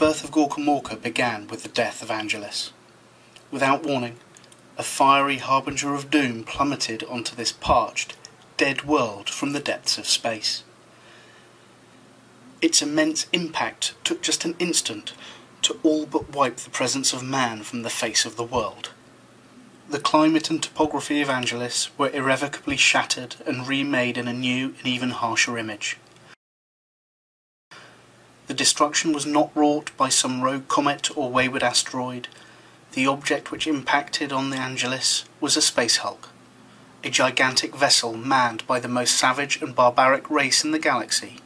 birth of Gorkamorka began with the death of Angelus. Without warning, a fiery harbinger of doom plummeted onto this parched, dead world from the depths of space. Its immense impact took just an instant to all but wipe the presence of man from the face of the world. The climate and topography of Angelus were irrevocably shattered and remade in a new and even harsher image. The destruction was not wrought by some rogue comet or wayward asteroid. The object which impacted on the Angelus was a space hulk, a gigantic vessel manned by the most savage and barbaric race in the galaxy.